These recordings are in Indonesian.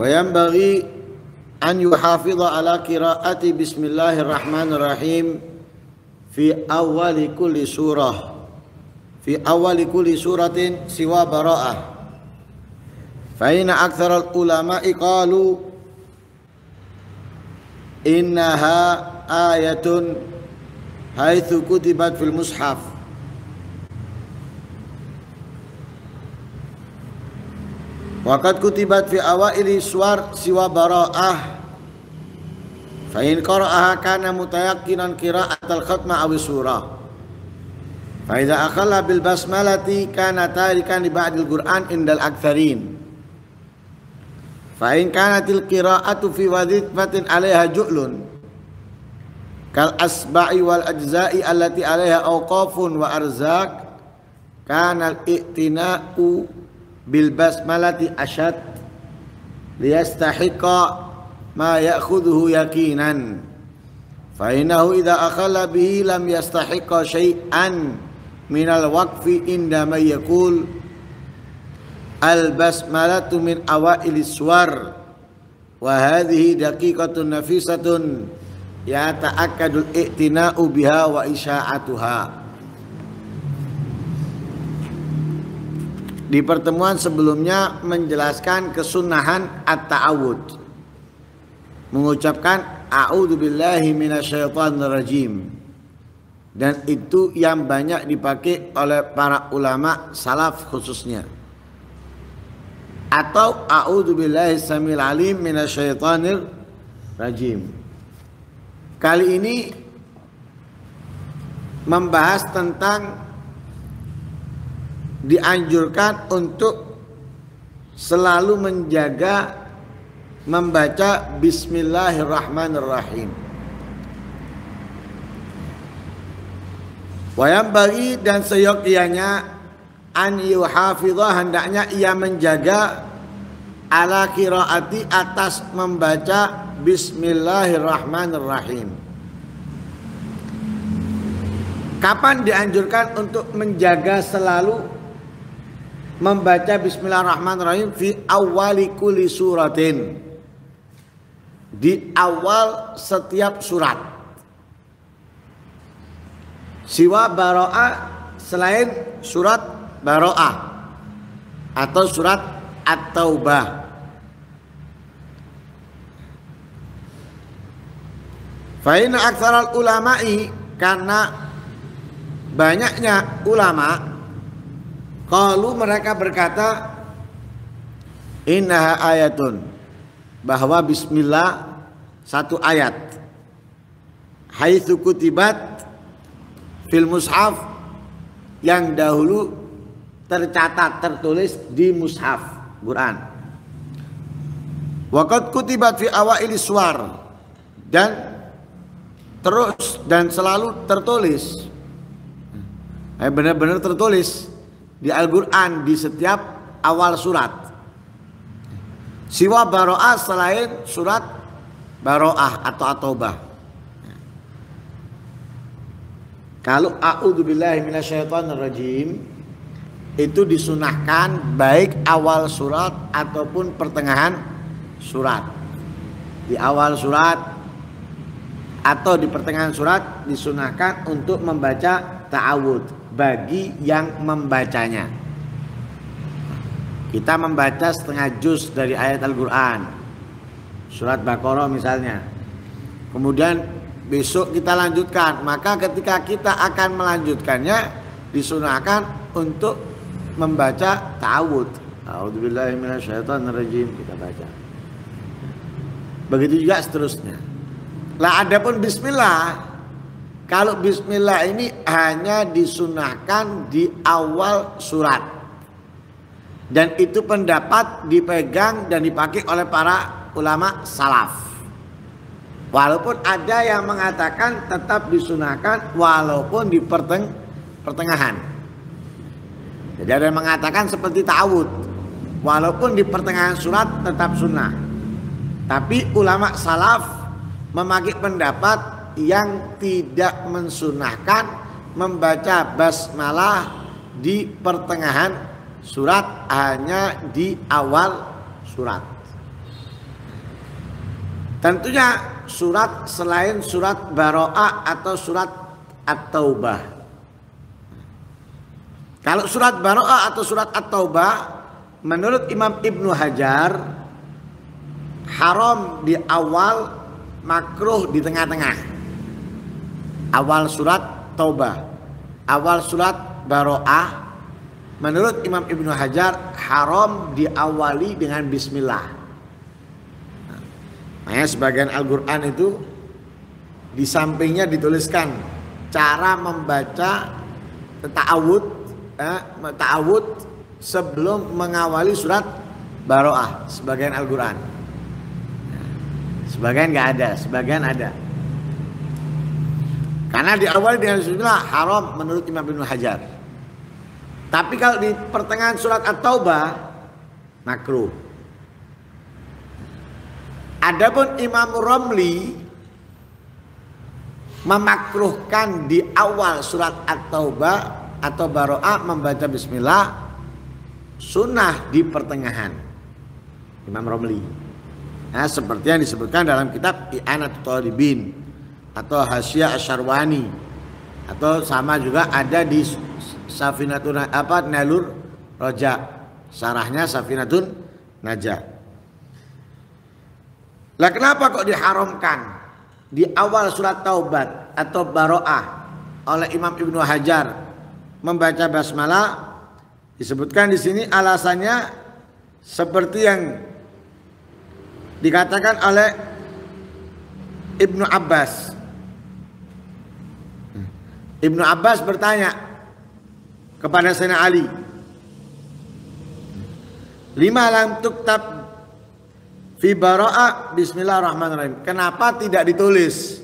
Wa yanbaghi an yuhafidha ala qiraati bismillahirrahmanirrahim fi awali kulli surah fi awali kulli suratin siwa bara'ah. Fa inna aktsara ulama'i qalu innaha ayatun haitsu kutibat fil mushaf Waqad kutibat fi awaili suar siwa bara'ah. Fa in qara'aha kana mutayaqqinan qira'atal khatma aw surah. Fa idza akhala bil basmalati kana tarikan li ba'dil Qur'an indal aktsarin. Fa in kanatil qira'atu fi wadhifatin 'alaiha ju'lun. Kal asba'i wal ajza'i allati 'alaiha awqafun wa arzak kana al-i'tina'u bil basmalati asyad liyastahiqa ma ya'khudhuhu yaqinan. Fa innahu idza akhala bihi lam yastahiqa syai'an minal waqfi inda may yaqul al basmalatu min awailis suwar wa hadhihi daqiqatun nafisatun ya ta'akkadul i'tina'u biha wa Di pertemuan sebelumnya menjelaskan kesunahan at-ta'awud. Mengucapkan rajim. Dan itu yang banyak dipakai oleh para ulama salaf khususnya. Atau samil alim rajim. Kali ini membahas tentang dianjurkan untuk selalu menjaga membaca bismillahirrahmanirrahim. Wayam bagi dan seyogyanya an yuhafidhah hendaknya ia menjaga ala kiraati atas membaca bismillahirrahmanirrahim. Kapan dianjurkan untuk menjaga selalu membaca bismillahirrahmanirrahim fi awali kulli suratin. Di awal setiap surat. Siwa baro'a selain surat baro'a atau surat at-taubah. Fa'ina aksaral ulama'i karena banyaknya ulama kalau mereka berkata innaha ayatun bahwa bismillah satu ayat. Haitsu kutibat fil mushaf yang dahulu tercatat tertulis di mushaf Quran. Waqad kutibat fi awaili suwar dan terus dan selalu tertulis. Eh, benar-benar tertulis di Al-Quran di setiap awal surat. Siwa baro'ah selain surat baro'ah atau atobah. Kalau a'udzubillahi rajim itu disunahkan baik awal surat ataupun pertengahan surat. Di awal surat atau di pertengahan surat disunahkan untuk membaca ta'awud bagi yang membacanya. Kita membaca setengah juz dari ayat Al-Quran. Surat Baqarah misalnya. Kemudian besok kita lanjutkan. Maka ketika kita akan melanjutkannya disunahkan untuk membaca ta'awud. A'udzubillahiminasyaitonirrajim kita baca. Begitu juga seterusnya. Lah adapun bismillah kalau bismillah ini hanya disunahkan di awal surat. Dan itu pendapat dipegang dan dipakai oleh para ulama salaf. Walaupun ada yang mengatakan tetap disunahkan walaupun di perteng pertengahan. Jadi ada yang mengatakan seperti ta'awud. Walaupun di pertengahan surat tetap sunnah. Tapi ulama salaf memakai pendapat yang tidak mensunahkan membaca basmalah di pertengahan surat hanya di awal surat. Tentunya surat selain surat Baro'ah atau surat At-Taubah. Kalau surat Baro'ah atau surat At-Taubah menurut Imam Ibnu Hajar haram di awal makruh di tengah-tengah. Awal surat Taubah, awal surat Baro'ah menurut Imam Ibnu Hajar haram diawali dengan bismillah. Makanya sebagian Al-Quran itu di sampingnya dituliskan cara membaca ta'awud eh, ta'awud sebelum mengawali surat Baroah sebagian Al-Quran. Sebagian nggak ada, sebagian ada. Karena diawali dengan Bismillah haram menurut Imam Ibnu Hajar. Tapi kalau di pertengahan surat At-Taubah makruh. Adapun Imam Romli memakruhkan di awal surat At-Taubah atau Baro'ah membaca bismillah sunnah di pertengahan. Imam Romli. Nah, seperti yang disebutkan dalam kitab I'anat Talibin atau Hasya Asyarwani atau sama juga ada di Safinatun apa Nalur Roja. Sarahnya Safinatun Najah. Lah kenapa kok diharamkan di awal surat Taubat atau Baro'ah oleh Imam Ibnu Hajar membaca basmalah disebutkan di sini alasannya seperti yang dikatakan oleh Ibnu Abbas. Ibnu Abbas bertanya kepada Sayyidina Ali, "Lima lam tuktab Fi baro'a bismillahirrahmanirrahim. Kenapa tidak ditulis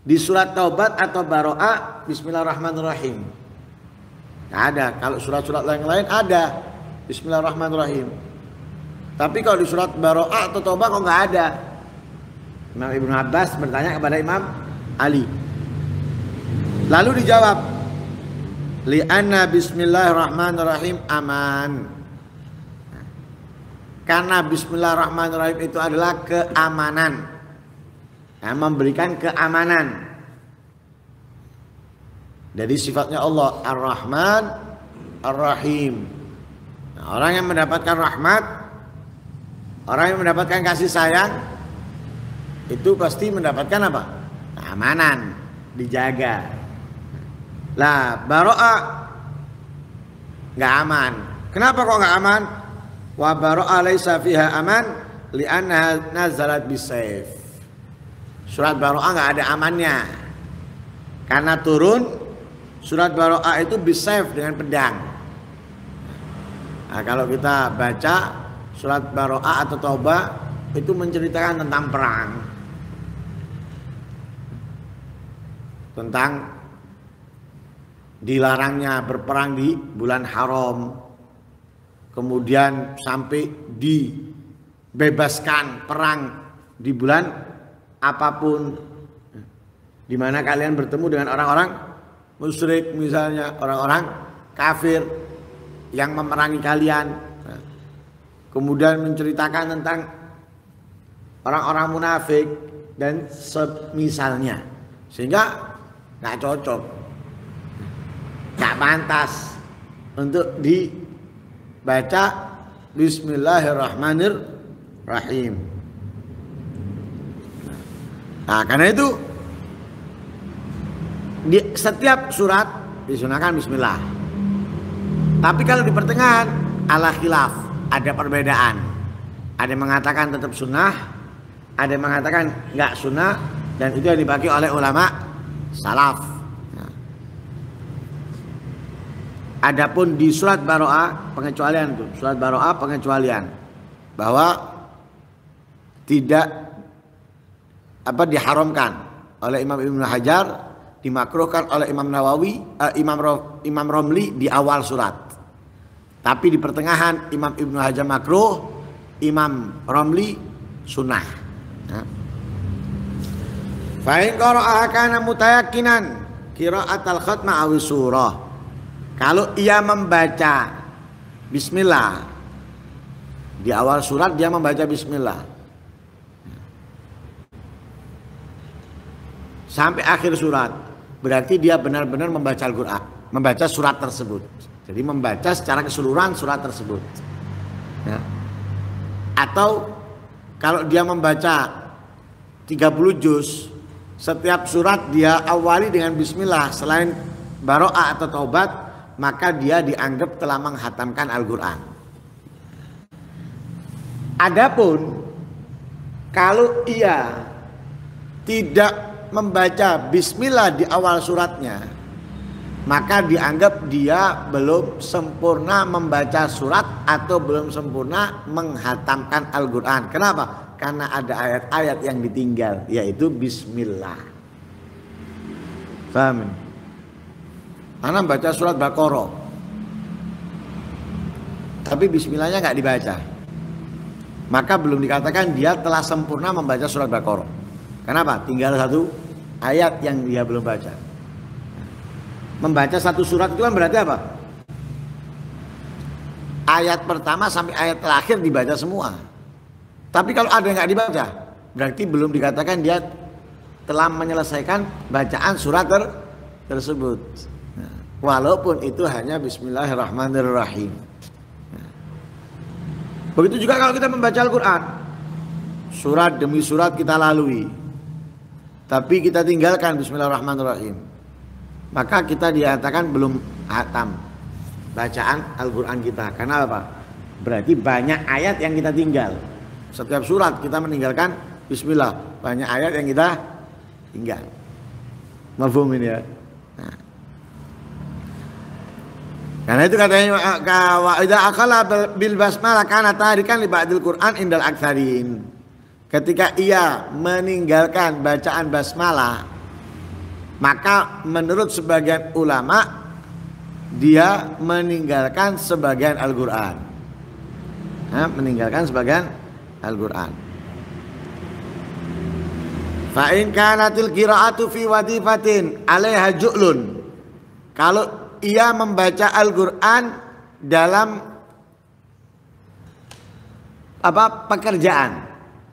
di surat taubat atau baro'a bismillahirrahmanirrahim? Tidak ada. Kalau surat-surat lain lain ada bismillahirrahmanirrahim. Tapi kalau di surat baro'a atau taubat kok nggak ada. Imam Ibnu Abbas bertanya kepada Imam Ali. Lalu dijawab, li'anna bismillahirrahmanirrahim aman. Karena bismillahirrahmanirrahim itu adalah keamanan. Nah, memberikan keamanan. Jadi sifatnya Allah Ar-Rahman Ar-Rahim. Nah, orang yang mendapatkan rahmat, orang yang mendapatkan kasih sayang itu pasti mendapatkan apa? Keamanan, dijaga. Lah, baro'a nggak aman. Kenapa kok nggak aman? wa bara'a laisa fiha aman li'annaha nazalat bisayf. Surat Baro'ah nggak ada amannya. Karena turun surat Baro'ah itu bisayf dengan pedang. Nah, kalau kita baca surat Baro'ah atau Taubah itu menceritakan tentang perang. Tentang dilarangnya berperang di bulan haram. Kemudian sampai dibebaskan perang di bulan apa pun. Di mana kalian bertemu dengan orang-orang musyrik misalnya orang-orang kafir yang memerangi kalian. Kemudian menceritakan tentang orang-orang munafik dan semisalnya. Sehingga nggak cocok nggak pantas untuk di baca Bismillahirrahmanirrahim. Nah, karena itu di setiap surat disunahkan Bismillah. Tapi kalau di pertengahan ala khilaf ada perbedaan. Ada yang mengatakan tetap sunnah, ada yang mengatakan nggak sunnah, dan itu yang dipakai oleh ulama salaf. Adapun di surat Baro'ah pengecualian itu, surat Baro'ah pengecualian bahwa tidak apa diharamkan oleh Imam Ibnu Hajar, dimakruhkan oleh Imam Nawawi, eh, Imam Imam Romli di awal surat. Tapi di pertengahan Imam Ibnu Hajar makruh, Imam Romli sunnah. Ya. Fa'in qara'a kana mutayakinan qira'at al-khatma awi surah kalau ia membaca Bismillah di awal surat dia membaca Bismillah. sampai akhir surat berarti dia benar-benar membaca Al-Qur'an, membaca surat tersebut. Jadi membaca secara keseluruhan surat tersebut. Ya. Atau kalau dia membaca 30 juz, setiap surat dia awali dengan bismillah selain baro'ah atau taubat, maka dia dianggap telah menghatamkan Al-Qur'an. Adapun kalau ia tidak membaca bismillah di awal suratnya, maka dianggap dia belum sempurna membaca surat atau belum sempurna menghatamkan Al-Qur'an. Kenapa? Karena ada ayat-ayat yang ditinggal yaitu bismillah. Paham? Karena baca surat Baqarah. Tapi bismillahnya nggak dibaca maka belum dikatakan dia telah sempurna membaca surat Baqarah. Kenapa? Tinggal satu ayat yang dia belum baca. Membaca satu surat itu kan berarti apa? Ayat pertama sampai ayat terakhir dibaca semua. Tapi kalau ada yang nggak dibaca, berarti belum dikatakan dia telah menyelesaikan bacaan surat ter tersebut. Nah, walaupun itu hanya Bismillahirrahmanirrahim. Begitu juga kalau kita membaca Al-Quran. Surat demi surat kita lalui. Tapi kita tinggalkan Bismillahirrahmanirrahim. Maka kita dinyatakan belum hatam bacaan Al-Quran kita. Karena apa? Berarti banyak ayat yang kita tinggal. Setiap surat kita meninggalkan Bismillah. Banyak ayat yang kita tinggal. Mafhum ini ya. Karena itu katanya wa idza akala bil basmalah kana tarikan li ba'dil Qur'an indal aktsarin. Ketika ia meninggalkan bacaan basmalah maka menurut sebagian ulama dia meninggalkan sebagian Al-Qur'an. Meninggalkan sebagian Al-Qur'an. Fa in kanatil qira'atu fi wadifatin 'alaiha ju'lun. Kalau ia membaca Al-Quran dalam apa pekerjaan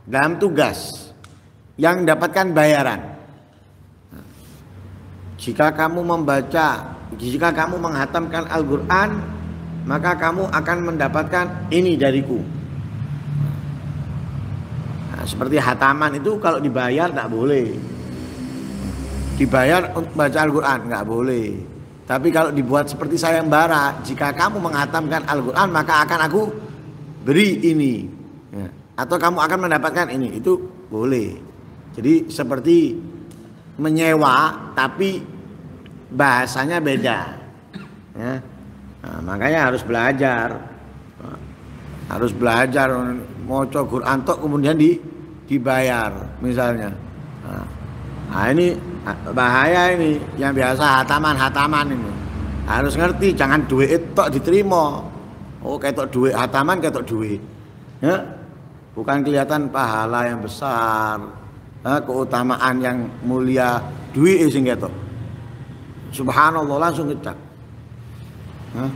dalam tugas yang mendapatkan bayaran. Jika kamu membaca jika kamu menghatamkan Al-Quran maka kamu akan mendapatkan ini dariku. Nah, seperti hataman itu kalau dibayar tidak boleh. Dibayar untuk baca Al-Quran nggak boleh tapi kalau dibuat seperti sayembara, jika kamu menghatamkan Al-Quran maka akan aku beri ini. Ya. Atau kamu akan mendapatkan ini. Itu boleh. Jadi seperti menyewa tapi bahasanya beda. Ya. Nah, makanya harus belajar. Harus belajar mau Quran tok kemudian di, dibayar misalnya. Nah, nah ini bahaya ini yang biasa hataman-hataman ini. Harus ngerti jangan duit itu diterima. Oh kayak duit hataman kayak duit. Ya? Bukan kelihatan pahala yang besar. Ya, keutamaan yang mulia. Duit sing ketok. Subhanallah langsung ngecak. Ya,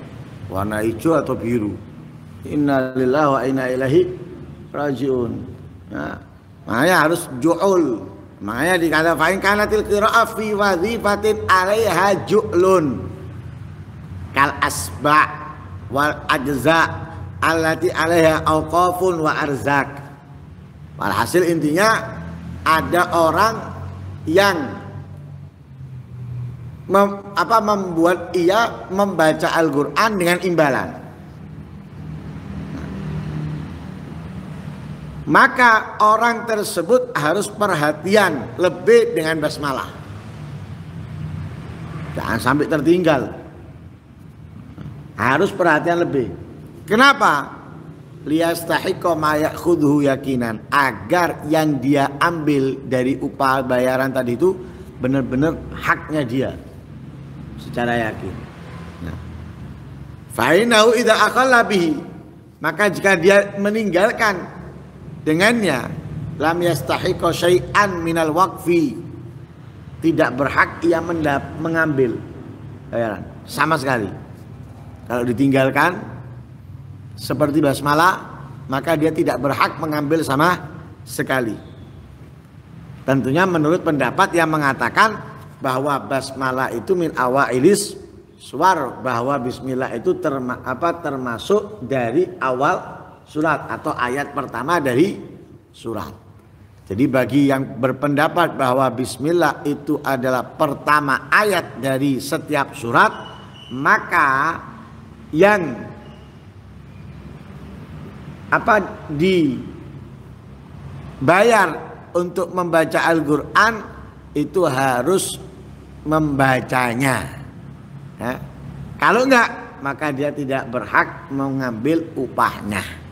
warna hijau atau biru. Inna lillahi wa inna ilahi rajiun. Ya, makanya harus ju'ul Makanya dikata fa'in kanatil qira'ah fi wadhifatin 'alaiha ju'lun. Kal asba wal ajza allati 'alaiha awqafun wa arzak. Walhasil intinya ada orang yang mem, apa membuat ia membaca Al-Qur'an dengan imbalan. Maka orang tersebut harus perhatian lebih dengan basmalah. Jangan sampai tertinggal. Harus perhatian lebih. Kenapa? Liyastahiqo ma ya'khudhu yakinan agar yang dia ambil dari upah bayaran tadi itu benar-benar haknya dia secara yakin. Nah. Fa'inahu idza aqalla maka jika dia meninggalkan dengannya lam yastahiqa syai'an minal waqfi. Tidak berhak ia mendap, mengambil. Bayaran. Sama sekali. Kalau ditinggalkan seperti basmalah maka dia tidak berhak mengambil sama sekali. Tentunya menurut pendapat yang mengatakan bahwa basmalah itu min awailis suar bahwa bismillah itu terma, apa termasuk dari awal surat atau ayat pertama dari surat. Jadi bagi yang berpendapat bahwa bismillah itu adalah pertama ayat dari setiap surat, maka yang apa dibayar untuk membaca Al-Quran itu harus membacanya. Ya. Kalau enggak, maka dia tidak berhak mengambil upahnya.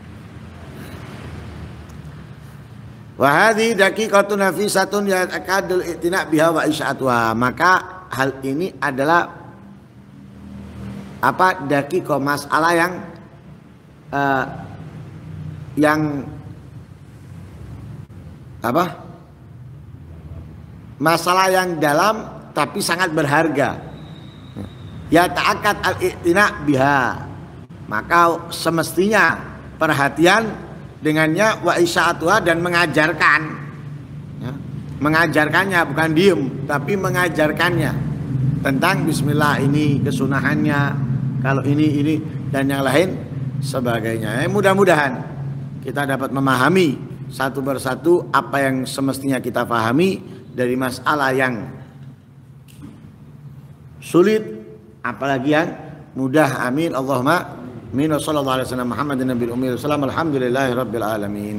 Wahadi daqiqatun nafisatun ya akadul itina biha wa isyatuha. Maka hal ini adalah apa daqiqah masalah yang uh, yang apa? Masalah yang dalam tapi sangat berharga. Ya ta'akat al-i'tina biha. Maka semestinya perhatian dengannya wa isya'atuha dan mengajarkan. Ya, mengajarkannya bukan diem tapi mengajarkannya tentang bismillah ini kesunahannya kalau ini ini dan yang lain sebagainya. Eh, mudah-mudahan kita dapat memahami satu persatu apa yang semestinya kita pahami dari masalah yang sulit apalagi yang mudah. Amin. Allahumma مين صلى الله عليه وسلم؟ محمد النبي الأمي. والسلام الحمد لله رب العالمين.